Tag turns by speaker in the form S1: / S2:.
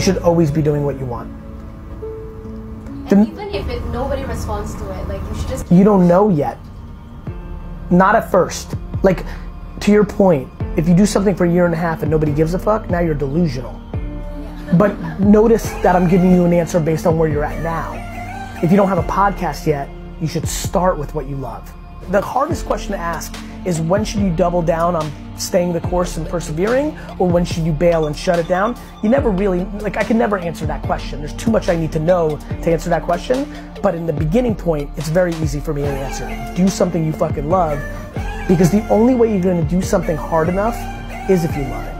S1: You should always be doing what you want.
S2: And even if it, nobody responds to it, like you should just.
S1: You don't know yet. Not at first. Like, to your point, if you do something for a year and a half and nobody gives a fuck, now you're delusional. But notice that I'm giving you an answer based on where you're at now. If you don't have a podcast yet, you should start with what you love. The hardest question to ask is when should you double down on staying the course and persevering, or when should you bail and shut it down? You never really, like, I can never answer that question. There's too much I need to know to answer that question. But in the beginning point, it's very easy for me to answer. Do something you fucking love, because the only way you're gonna do something hard enough is if you love it.